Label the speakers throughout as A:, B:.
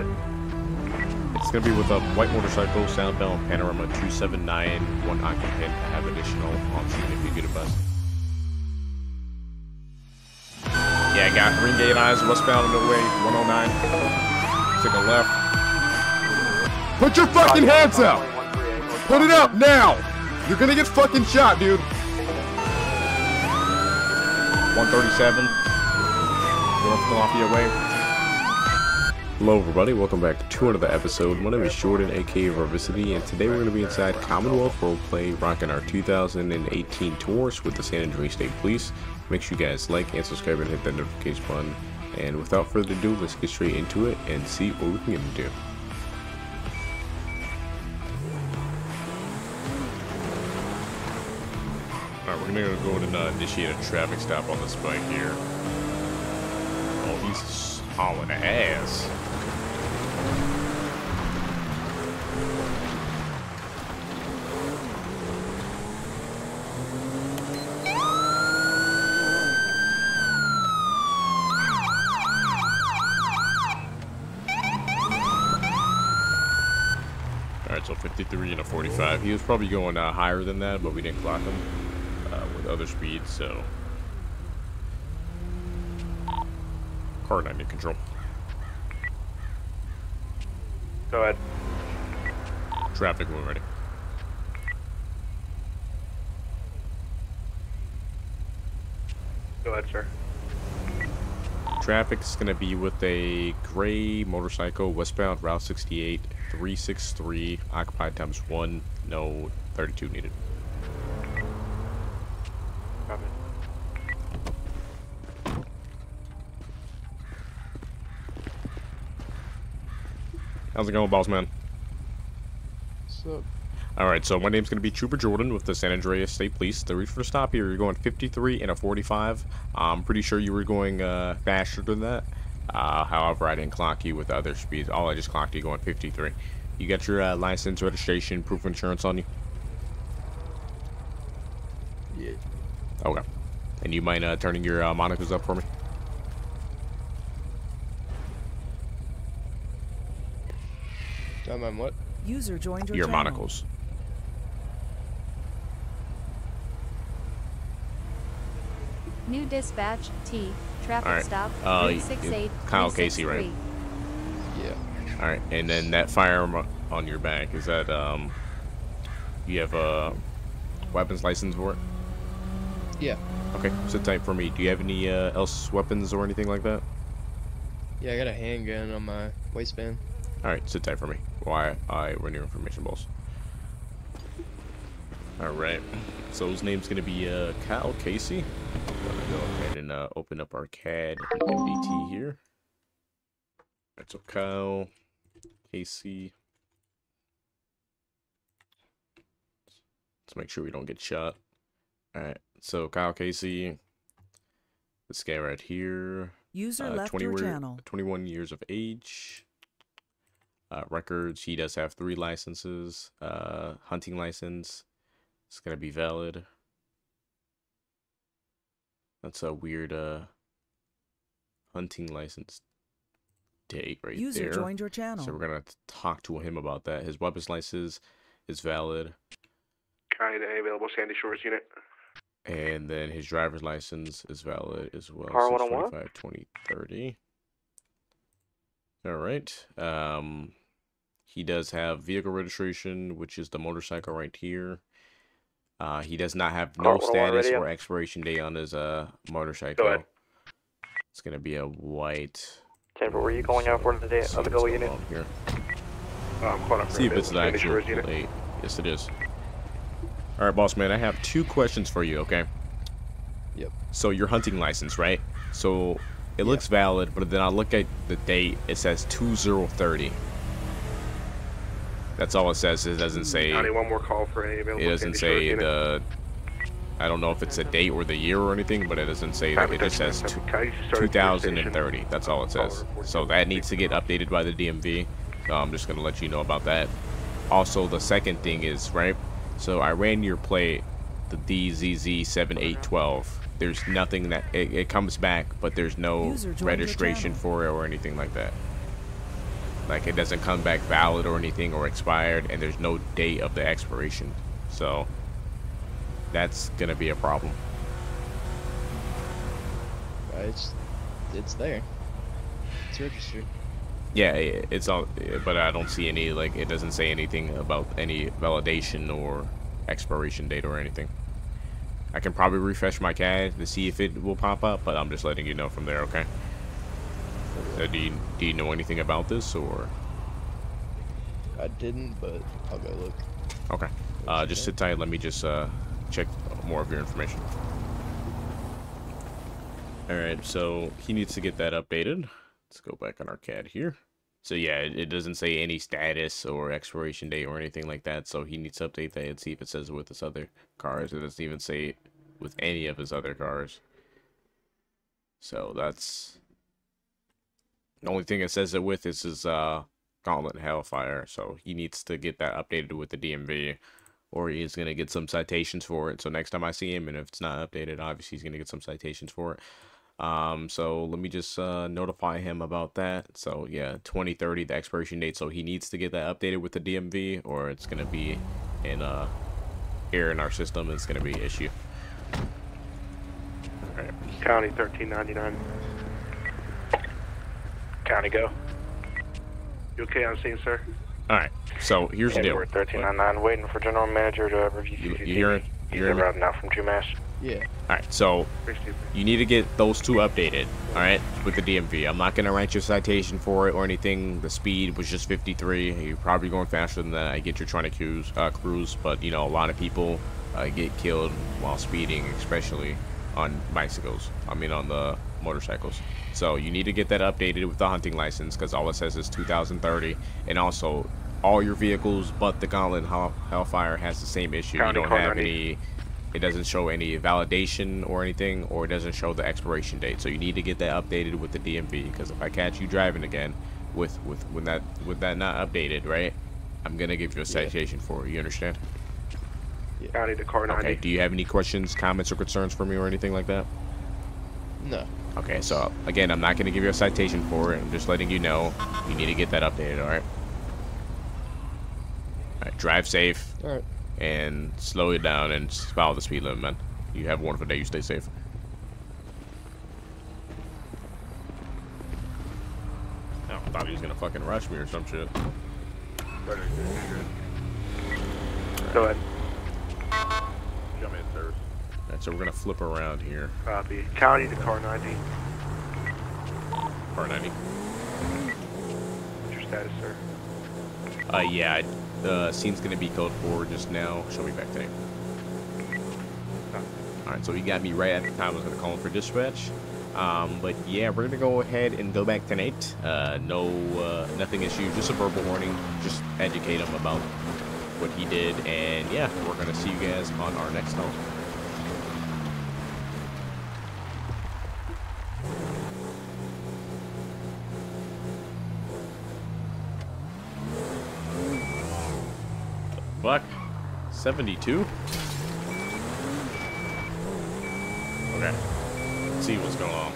A: it.
B: It's gonna be with a white motorcycle, sound southbound Panorama 279, one occupant, I have additional on scene if you get a bus. Yeah, got Green Gate Eyes, westbound on the way, 109. Take a left. Put your fucking hands out! Put it up now! You're gonna get fucking shot, dude. 137. North Calafia way. Hello everybody, welcome back to another episode. My name is Jordan, aka Vervicity, and today we're going to be inside Commonwealth Roleplay, rocking our 2018 Taurus with the San Andreas State Police. Make sure you guys like and subscribe and hit that notification button. And without further ado, let's get straight into it and see what we can into. Alright, we're gonna go and uh, initiate a traffic stop on this bike here. Oh, he's hauling ass. So 53 and a 45. He was probably going uh, higher than that, but we didn't clock him uh, with other speeds, so. Car 90 control.
A: Go ahead.
B: Traffic when ready.
A: Go ahead, sir.
B: Traffic's gonna be with a gray motorcycle, westbound Route 68, 363, occupied times one, no 32 needed.
A: Copy.
B: How's it going, boss man?
C: So,
B: Alright, so my name's gonna be Trooper Jordan with the San Andreas State Police. The reason for the stop here, you're going 53 and a 45. I'm pretty sure you were going uh, faster than that. Uh, however, I didn't clock you with other speeds. All I just clocked you going 53. You got your uh, license, registration, proof of insurance on you?
C: yeah.
B: Okay. And you mind uh, turning your uh, monikers up for me?
C: Time on what?
D: User joined your,
B: Your
D: channel.
B: monocles.
E: New dispatch T traffic
B: Alright,
E: stop
B: uh,
E: three six eight
B: Kyle Casey, right?
C: Yeah.
B: Alright, and then that firearm on your back, is that, um, you have a weapons license for it?
C: Yeah.
B: Okay, sit tight for me. Do you have any uh, else weapons or anything like that?
C: Yeah, I got a handgun on my waistband.
B: Alright, sit tight for me. Why I run your information balls. Alright, so his name's gonna be uh, Kyle Casey. I'm gonna go ahead and uh, open up our CAD MDT here. Alright, so Kyle Casey. Let's make sure we don't get shot. Alright, so Kyle Casey. This guy right here.
D: User
B: Uh,
D: left
B: 20
D: your channel.
B: 21 years of age. Uh, records, he does have three licenses. Uh, hunting license. It's gonna be valid. That's a weird uh hunting license date right
D: User
B: there.
D: joined your channel.
B: So we're gonna t- talk to him about that. His weapons license is valid,
A: County to available Sandy Shores unit.
B: and then his driver's license is valid as well.
A: Car
B: so
A: 101?
B: 25, 20, 30. All right. Um, he does have vehicle registration, which is the motorcycle right here. Uh, he does not have no
A: 101
B: status or expiration date on his uh motorcycle.
A: ahead.
B: It's gonna be a white.
A: Jennifer, were you calling out for today?
B: See
A: Other
B: what's
A: go unit?
B: on here.
A: Um, calling out for
B: See if it's an
A: available
B: actual plate. Yes, it is. All right, boss man. I have two questions for you. Okay.
C: Yep.
B: So your hunting license, right? So it looks valid, but then I look at the date. It says two zero thirty. That's all it says. It doesn't mm, say.
A: County, one more call for any available
B: It doesn't say the. I don't know if it's a date or the year or anything, but it doesn't say that. It just says two,
A: County started police station.
B: 2030. That's all it says. So that needs to get updated by the DMV. So I'm just gonna let you know about that. Also, the second thing is right. So I ran your plate, the DZZ7812. There's nothing that it, it comes back, but there's no
D: User joined your
B: registration for it or anything like that. Like it doesn't come back valid or anything or expired, and there's no date of the expiration. So that's gonna be a problem.
C: Uh, It's it's there. It's registered.
B: Yeah, it's all, but I don't see any like it doesn't say anything about any validation or expiration date or anything. I can probably refresh my CAD to see if it will pop up, but I'm just letting you know from there, okay? Uh, do you do you know anything about this or
C: I didn't, but I'll go look.
B: okay? Uh, just sit tight. Let me just uh, check more of your information. All right, so he needs to get that updated. Let's go back on our CAD here. So yeah, it, it doesn't say any status or expiration date or anything like that. So he needs to update that and see if it says with this other cars. It doesn't even say with any of his other cars. So that's the only thing it says it with is his uh, Gauntlet Hellfire. So he needs to get that updated with the DMV, or he's gonna get some citations for it. So next time I see him, and if it's not updated, obviously he's gonna get some citations for it. Um, so let me just uh, notify him about that. So yeah, 2030, the expiration date. So he needs to get that updated with the DMV, or it's gonna be in uh here in our system. It's gonna be an issue. Alright.
A: County 1399. County go. You okay on scene, sir?
B: Alright. So here's the deal.
A: We're 1399, waiting for general manager to review
B: You-
A: CCTV.
B: you hearing-
A: He's
B: you hearing me?
A: routing out from Chumash.
C: Yeah.
B: Alright. So you need to get those two updated. All right, with the DMV. I'm not gonna write your citation for it or anything. The speed was just 53. You're probably going faster than that. I get you're trying to cruise, uh, cruise, but you know a lot of people uh, get killed while speeding, especially on bicycles. I mean on the motorcycles. So you need to get that updated with the hunting license because all it says is 2030, and also all your vehicles but the Gauntlet Hell- Hellfire has the same issue.
A: County
B: you don't have any it doesn't show any validation or anything or it doesn't show the expiration date so you need to get that updated with the DMV because if I catch you driving again with with when that with that not updated right I'm gonna give you a citation for it you understand
A: County to car 90.
B: okay do you have any questions comments or concerns for me or anything like that
C: No.
B: okay so again I'm not gonna give you a citation for it I'm just letting you know you need to get that updated all right all right drive safe
C: All right.
B: and slow it down and s- follow the speed limit, man. You have a wonderful day. You stay safe. I thought he was gonna fucking rush me or some shit.
A: Go ahead.
B: Jump in, sir. Alright, so we're gonna flip around here.
A: Copy. County to car 90.
B: Car 90.
A: What's your status, sir?
B: Uh, yeah, the scene's gonna be code 4 just now. Show me back today. Alright, so he got me right at the time I was gonna call him for dispatch. Um, but yeah, we're gonna go ahead and go back tonight. Uh, no, uh, nothing issue, just a verbal warning. Just educate him about what he did, and yeah, we're gonna see you guys on our next home. Fuck, 72. Okay. Let's see what's going on.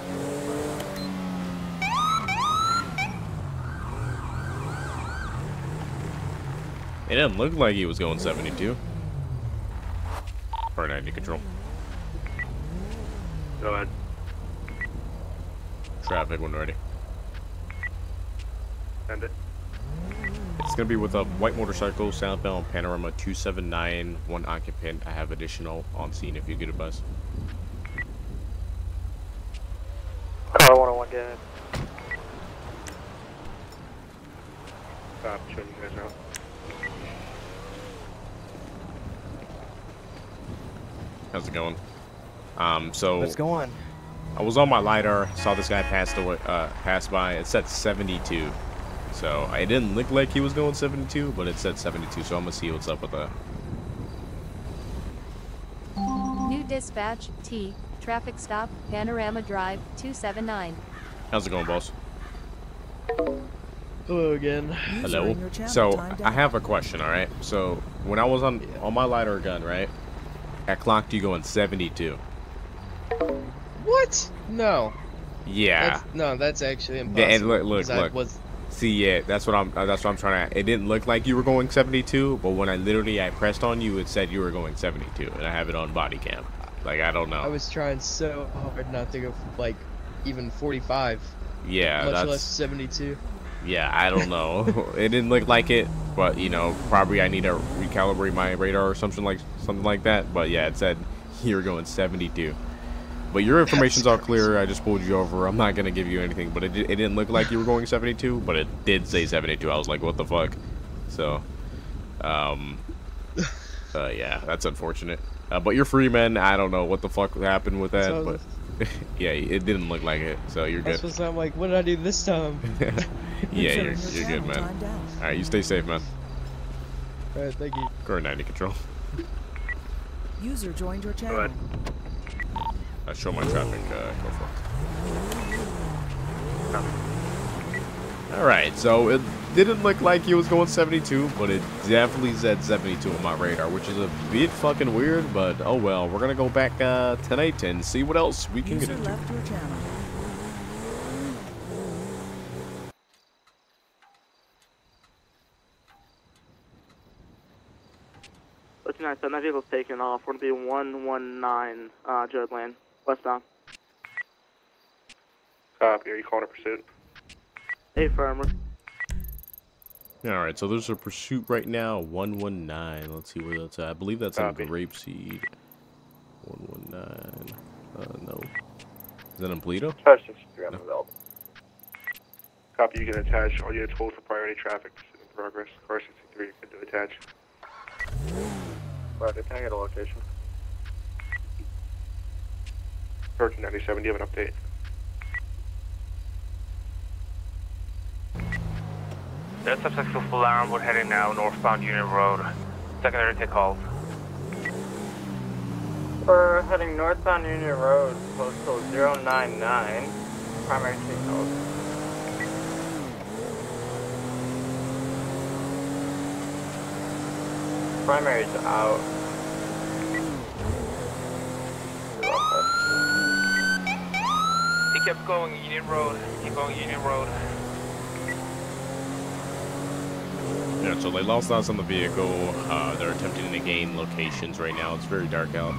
B: It didn't look like he was going 72. For 90 control.
A: Go ahead.
B: Traffic when ready.
A: Send it.
B: It's gonna be with a white motorcycle, southbound Panorama 279, one occupant. I have additional on scene if you get a bus.
A: Car 101, get ahead. Stop, showing you guys out.
B: How's it going? Um, so
D: What's going?
B: I was on my lidar, saw this guy passed away, uh, pass by. It said 72, so I didn't look like he was going 72, but it said 72. So I'm gonna see what's up with that.
E: New dispatch, T, traffic stop, Panorama Drive, 279.
B: How's it going, boss?
C: Hello again.
B: Hello.
D: in your channel
B: So I have a question. All right. So when I was on
C: Yeah.
B: on my lidar gun, right, I clocked you going 72.
C: What? No.
B: Yeah.
C: That's, no, that's actually
B: Yeah,
C: impossible.
B: and look, look,
C: 'cause I
B: look.
C: Was,
B: See, yeah, that's what I'm. uh, That's what I'm trying to. It didn't look like you were going 72, but when I literally I pressed on you, it said you were going 72, and I have it on body cam. Like I don't know.
C: I was trying so hard not to go like even 45,
B: yeah,
C: much
B: that's
C: less 72.
B: yeah. I don't know. it didn't look like it, but you know, probably I need to recalibrate my radar or something like something like that. But yeah, it said you were going 72. But your information's all clear. I just pulled you over. I'm not gonna give you anything, but it, it didn't look like you were going 72, but it did say 72. I was like, what the fuck? So, um, uh, yeah, that's unfortunate. Uh, but you're free, man. I don't know what the fuck happened with that,
C: So-
B: but yeah, it didn't look like it. So you're
C: That's
B: good.
C: what's I'm like, what did I do this time?
B: yeah, you're, you're good, man. All right, you stay safe, man.
C: Alright, thank you.
B: Current 90 control.
D: User joined your
A: Go
D: channel.
A: Ahead.
B: I show my traffic. Uh, go for it. All right, so it didn't look like he was going 72, but it definitely said 72 on my radar, which is a bit fucking weird. But oh well, we're gonna go back uh, tonight and see what else we can get
D: User
B: into.
D: left your channel.
F: Let's nine. That vehicle's taking off. We're gonna be one one nine uh Judd Lane, westbound.
A: Copy. Are you calling a pursuit?
F: Hey, farmer.
B: All right, so there's a pursuit right now, 119. Let's see where that's at. I believe that's
A: Copy.
B: in Grapeseed. 119. Uh, no. Is that in Paleto?
A: Copy. You can attach all units hold for priority traffic in progress. Car 63, you can do attach. Roger. Can I get a location? 1397. Do you have an update?
G: There's a with full alarm. We're heading now northbound Union Road. Secondary take calls.
F: We're heading northbound Union Road, postal 099. Primary take calls. Primary's out.
G: He kept going Union Road. Keep going Union Road.
B: Yeah, so they lost us on the vehicle. Uh, they're attempting to gain locations right now. It's very dark out.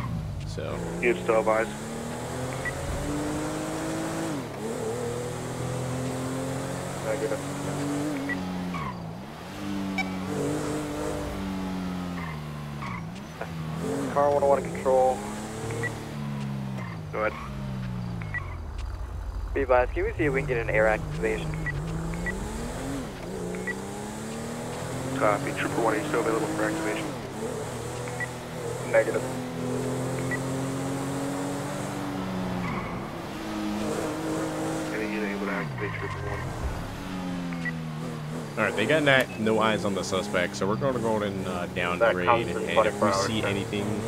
B: So,
A: Units still advised. Negative.
F: Car 101 control.
A: Go ahead.
F: Be advised, can we see if we can get an air activation?
A: Copy. Trooper 1, are you still available for activation?
F: Negative.
A: Any unit able to activate Trooper 1?
B: all right, they got not, no eyes on the suspect, so we're going to go ahead and uh, downgrade. And if we see anything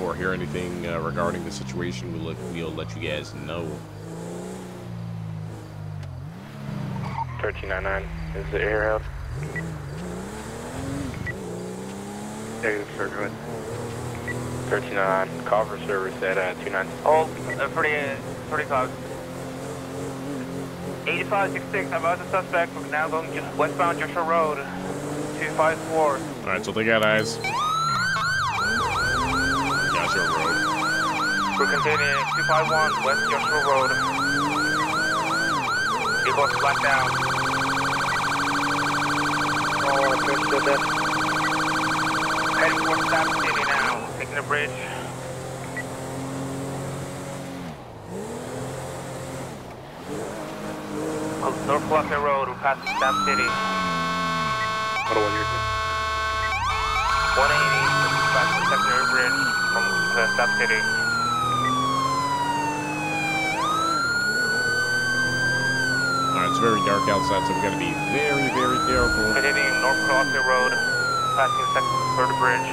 B: or hear anything uh, regarding the situation, we'll let, we'll let you guys know.
G: 1399. Is the air out?
A: Negative, sir, go ahead.
G: 1399, call for service at uh, 29. Hold, uh, 40, uh, 45. 8566, I'm out the suspect, we're now going westbound Joshua Road, 254.
B: Alright, so they got eyes. Joshua Road.
G: We're continuing 251 West Joshua Road. People black
F: down. 450 left.
G: Heading for Stab City now, taking the bridge. On North Bluffton Road, we passed Stab City.
A: What do I hear?
G: 180, passing secondary bridge from uh, Stab City.
B: It's very dark outside, so we've got to be very, very careful.
G: Continuing North Calafia Road, passing the second, third bridge.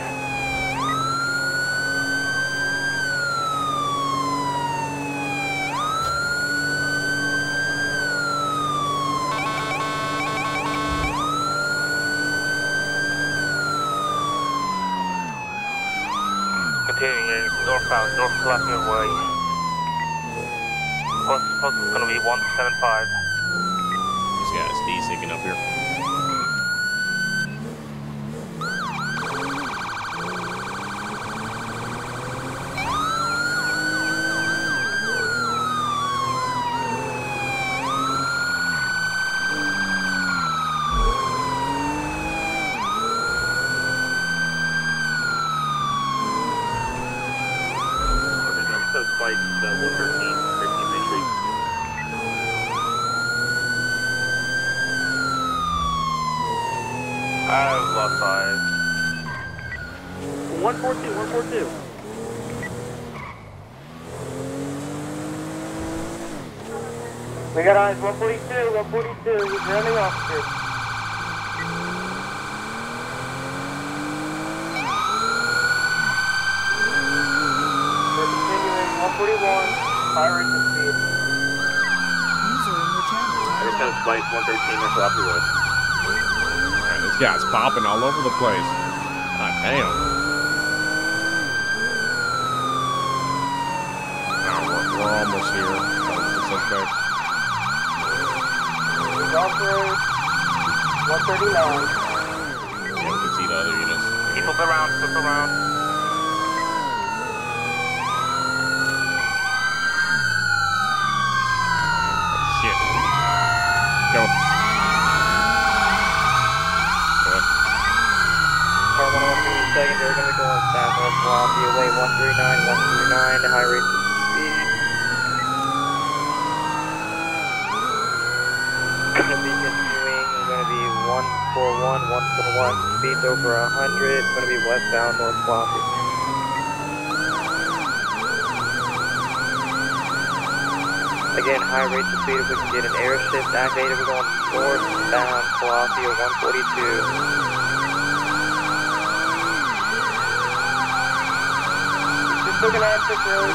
G: Continuing northbound, North Calafia Way. Post is going to be 175.
B: Guy's desyncing up here.
G: I've lost five.
F: 142, 142. We got eyes 142, 142. He's running officer. We're continuing 141. Fire into speed.
D: User in your channel.
G: I just had a Spike, 113, North Lofty West.
B: Man, this guy's popping all over the place. God damn. Now we're, we're almost here. Uh, the suspect.
F: Officer 139.
B: Yeah, we can see the other units.
G: Keep up around, flip around.
B: Shit. Go. Go.
F: Car 113 second, they're gonna go south Lofty away 139, 139, high rates of speed. Gonna be continuing, gonna be 141, 141, speeds over 100, gonna be westbound North Lofty. Again, high rates of speed, if we can get an air shift activated, we're going northbound Calafia 142. Just looking at this road.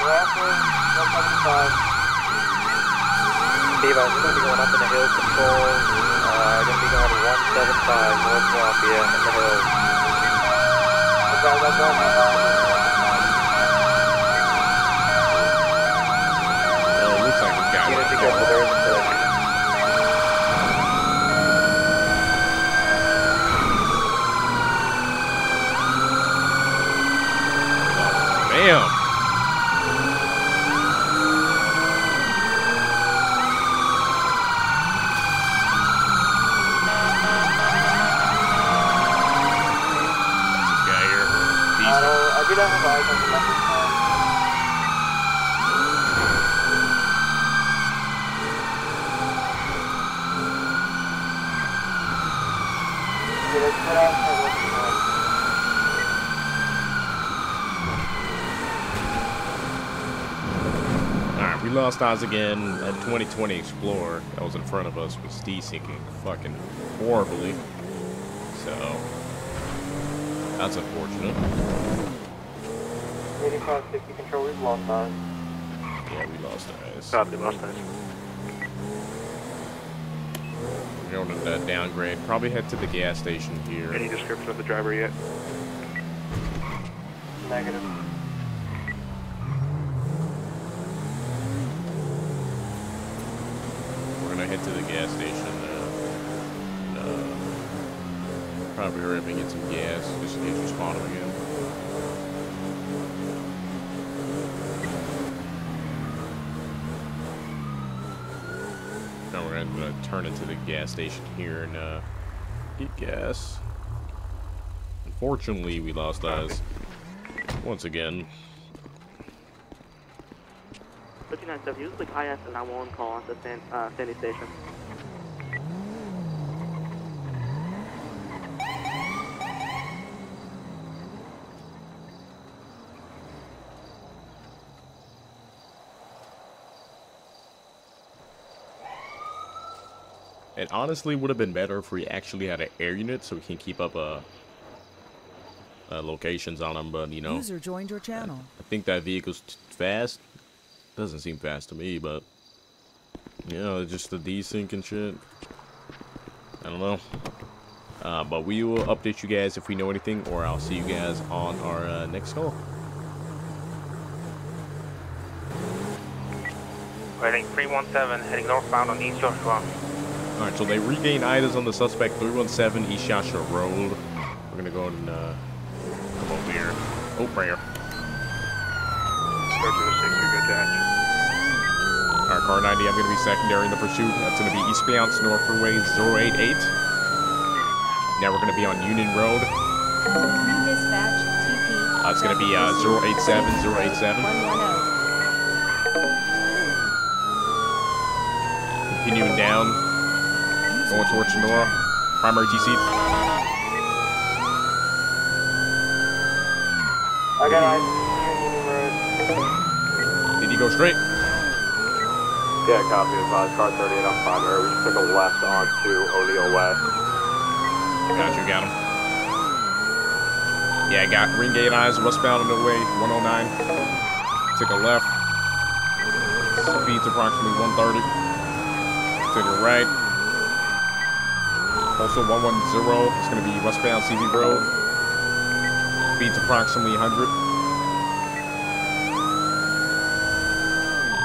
F: We're also 175. Steve, I'm going to be going up in the hills control. Uh, going to be going to 175 North Lafayette in the hills. Okay, that's all my
B: Well, it looks like this guy
F: Unit
B: went
F: to go for
B: off.
F: there in the
B: Damn. That's this guy here.
F: At
B: Alright, we lost eyes again. That 2020 Explorer that was in front of us was desyncing fucking horribly. So, that's unfortunate.
F: 85, 60 control, we've lost eyes.
B: Yeah, we lost eyes.
A: Copy, lost eyes.
B: We're going to that downgrade. Probably head to the gas station here.
A: Any description of the driver yet?
F: Negative.
B: We're gonna head to the gas station. Probably hurry up and get some gas just in case we spawn them again. Now we're gonna uh, turn into the gas station here and uh, get gas. Unfortunately, we lost eyes once again.
H: 39 stuff, use the IS and 911 call at the uh, Sandy Station.
B: Honestly would have been better if we actually had an air unit so we can keep up uh, uh, locations on them. But you know,
D: User joined your channel.
B: I think that vehicle's t- fast. Doesn't seem fast to me, but you know, it's just the desync and shit. I don't know. Uh, but we will update you guys if we know anything, or I'll see you guys on our uh, next call.
G: We're heading 317, heading northbound on East Joshua.
B: Alright, so they regain items on the suspect 317 East Joshua Road. We're gonna go and uh, come over here. Oh, prayer.
A: Car 06, you're good to hatch.
B: Alright, car 90, I'm gonna be secondary in the pursuit. That's gonna be eastbound North Freeway 088. Now we're gonna be on Union Road. Uh, it's gonna be uh, 087, 087. Continuing down, going towards Senora. Primary TC.
F: I got eyes.
B: Did he go straight?
I: Yeah, copy advised. Car 38 on primary. We just took a left on to O'Neill Way.
B: Got you, got him. Yeah, I got Ringgate Eyes, westbound on the way, 109. Took a left. Speeds approximately 130. To the right. Also 110, it's gonna be westbound Seaview Road. Speeds approximately 100.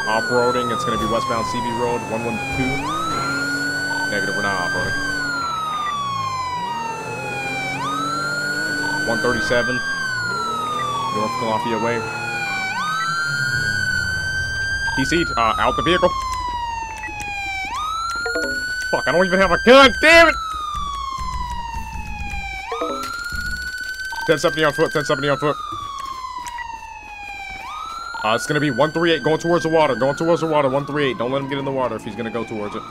B: Off-roading, it's gonna be westbound Seaview Road, 112. Negative, we're not off-roading. 137 North Calafia Way. TC, uh, out the vehicle. Fuck, I don't even have a gun, damn it! 1070 on foot, 1070 on foot. Uh, it's gonna be 138 going towards the water, going towards the water, 138. Don't let him get in the water if he's gonna go towards it.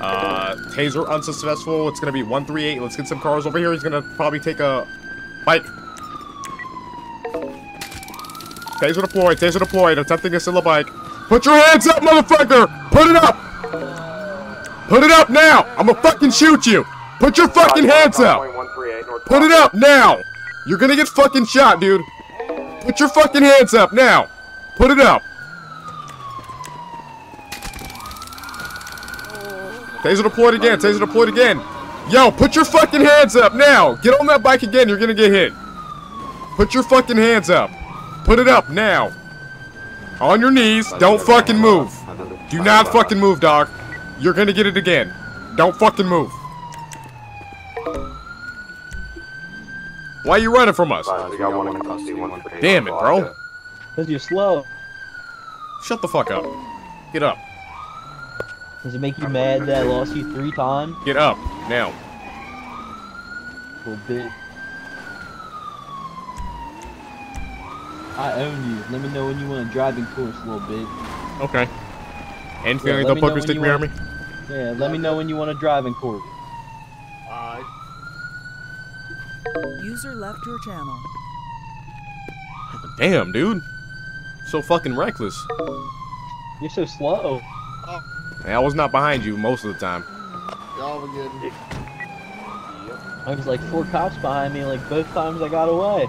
B: Uh, taser unsuccessful. It's gonna be 138. Let's get some cars over here. He's gonna probably take a bike. Taser deployed. Taser deployed. Attempting to steal a bike. Put your hands up, motherfucker! Put it up! Put it up now! I'm gonna fucking shoot you! Put your fucking hands up!
I: 138
B: Put it up now! You're gonna get fucking shot, dude. Put your fucking hands up now! Put it up! Taser deployed again. Taser deployed again. Yo, put your fucking hands up now. Get on that bike again. You're gonna get hit. Put your fucking hands up. Put it up now. On your knees. Don't fucking move. Do not fucking move, dog. You're gonna get it again. Don't fucking move. Why are you running from us?
I: We got one in custody, 138.
B: Damn it, bro.
J: Because you're slow.
B: Shut the fuck up. Get up.
J: Does it make you mad that I lost you three times?
B: Get up. Now.
J: Little bit. I own you. Let me know when you want a driving course, little bit.
B: Okay. And
J: Yeah,
B: feeling
J: let
B: the
J: me when
B: stick me
J: want-
B: army?
J: Yeah, let me know when you want a driving course.
D: User left your channel.
B: Damn, dude. So fucking reckless.
J: You're so slow.
B: I was not behind you most of the time.
J: I was like four cops behind me, like both times I got away.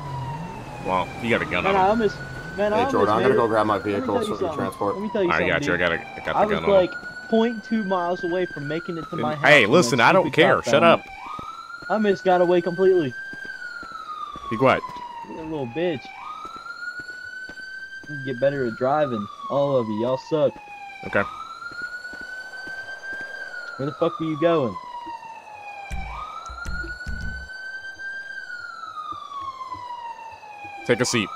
B: Well, you got a gun
J: Man,
B: on
J: I
B: him.
J: almost, man, I
I: Hey,
J: almost
I: Jordan, I'm gonna go grab my vehicle
J: tell you
I: so we can transport.
J: Let me tell you
B: Alright, I
J: something.
B: got you. I got, a, I got
J: I
B: the
J: was
B: gun
J: like 0.2 miles away from making it to my house.
B: Hey, listen, I don't care. Shut up.
J: I almost got away completely.
B: Be quiet.
J: You little bitch. You Get better at driving. All of you. Y'all suck.
B: Okay.
J: Where the fuck are you going?
B: Take a seat.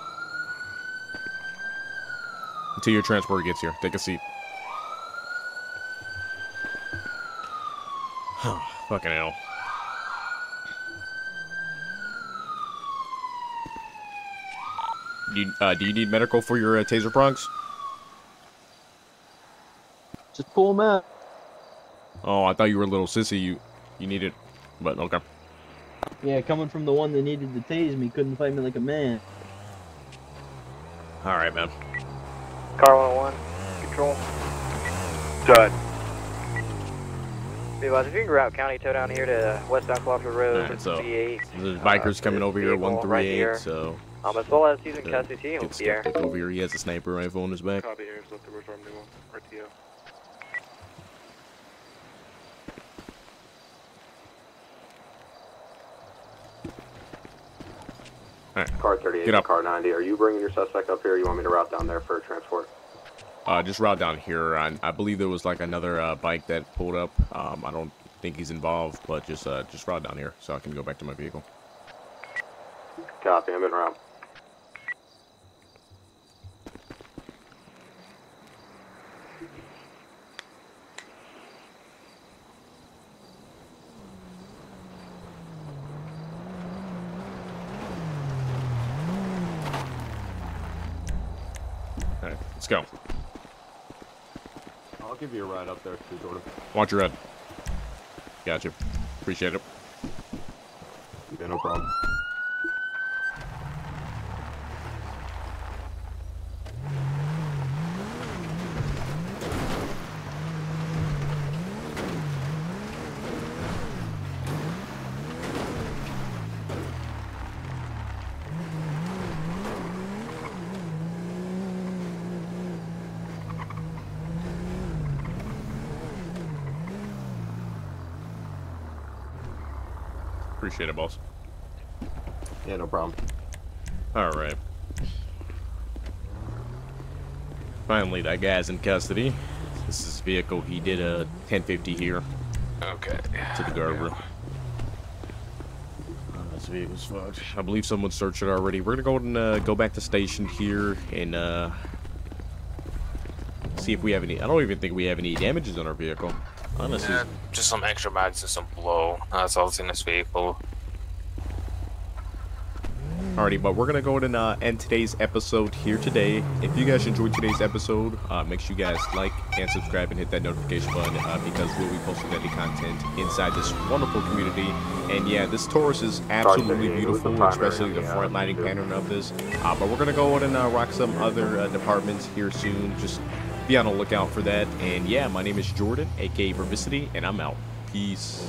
B: Until your transport gets here. Take a seat. Fucking hell. You, uh, do you need medical for your uh, taser prongs?
J: Just pull them out.
B: Oh, I thought you were a little sissy. You, you needed, but okay.
J: Yeah, coming from the one that needed to tase me, couldn't fight me like a man.
B: All right, man.
F: Car 101, control.
A: Done.
F: Be advised, if you can route county tow down here to West Uncle Road,
B: Alright, so
F: 58.
B: there's bikers
F: uh,
B: coming over here,
F: vehicle right
B: 138.
F: here.
B: so
F: Um, as well as using
B: uh,
F: custody team will
B: get
F: be here.
B: over here. He has a sniper rifle on his back.
A: Copy here. Left the reserve new one, RTO.
I: Car 38
B: Get up.
I: Car 90. Are you bringing your suspect up here or you want me to route down there for transport?
B: Uh, just route down here. I, I believe there was like another uh, bike that pulled up. Um, I don't think he's involved, but just uh, just route down here so I can go back to my vehicle.
I: Copy, I'm in route.
B: All right, let's go.
I: I'll give you a ride up there too, Jordan.
B: Watch your head. Gotcha. Appreciate it.
I: Yeah, no problem.
B: Appreciate it, boss.
I: Yeah, no problem.
B: All right. Finally, that guy's in custody. This is his vehicle. He did a 1050 here
G: Okay.
B: to the guardrail. Uh, this vehicle's fucked. I believe someone searched it already. We're gonna go and uh, go back to station here and uh, see if we have any. I don't even think we have any damages on our vehicle. Honestly,
G: Yeah, just some extra mags and some blow. That's all that's in this vehicle.
B: Alrighty, but we're gonna go ahead and uh, end today's episode here today. If you guys enjoyed today's episode, uh, make sure you guys like and subscribe and hit that notification button uh, because we'll be posting daily content inside this wonderful community. And yeah, this Taurus is absolutely beautiful, especially the front lighting pattern of this. Uh, but we're gonna go ahead and uh, rock some other uh, departments here soon. Just be on the lookout for that. And yeah, my name is Jordan, aka Vervicity, and I'm out. Peace.